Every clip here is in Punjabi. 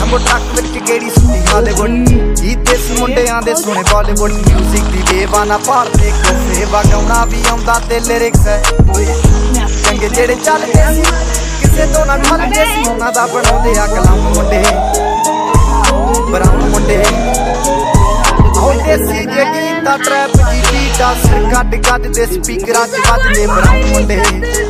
ਨੰਬਰ ਟੱਕ ਵਿੱਚ ਕਿਹੜੀ ਸੁਣੀ ਹਾਲੀਵੁੱਡ ਇਹ ਦੇਸੀ ਮੁੰਡਿਆਂ ਦੇ ਸੋਹਣੇ ਬਾਲੀਵੁੱਡ 뮤직 ਦੀ ਬੇਵਾਨਾ ਭਾਰਤੇ ਕੋਸੇ ਵਗਾਉਣਾ ਵੀ ਆਉਂਦਾ ਤੇ ਲਿਰਿਕਸ ਹੈ ਚੰਗੇ ਜਿਹੜੇ ਚੱਲਦੇ ਸੀ, ਕਿਸੇ ਤੋਂ ਨਾ ਖਲਦੇ ਸੀ, ਉਹਨਾਂ ਦਾ ਬਣਾਉਂਦੇ ਆ ਕਲਮ ਮੁੰਡੇ। ਬਰਾਉਨ ਮੁੰਡੇ। ਉਹ ਦੇਸੀ ਜੇ ਗੀਤਾ ਟਰੈਪ ਦੀ ਬੀਟਾ ਸਿਰ ਕੱਢ ਕੱਢ ਦੇ ਸਪੀਕਰਾਂ 'ਚ ਵੱਜਦੇ ਬਰਾਉਨ ਮੁੰਡੇ ਬਰਾਉਨ ਮੁੰਡੇ।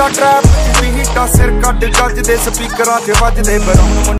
ਦੇਸੀ ਟਰੈਪ ਦੀ ਹੀਟਾਂ ਸਿਰ ਕੱਢ ਜੱਜ ਦੇ ਸਪੀਕਰਾਂ ਤੇ ਵੱਜਦੇ ਬਰਾਉਨ